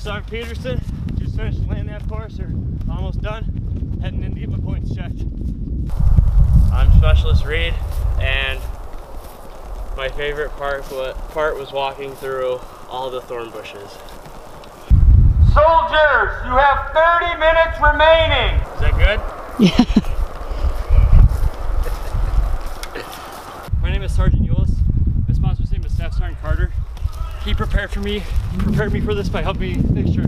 Sergeant Peterson. Just finished laying that course, or almost done. Heading in to get my points checked. I'm Specialist Reed, and my favorite part, part was walking through all the thorn bushes. Soldiers, you have 30 minutes remaining. Is that good? Yeah. My name is Sergeant Eulis. My sponsor's name is Staff Sergeant Carter. He prepared for me, prepared me for this by helping me make sure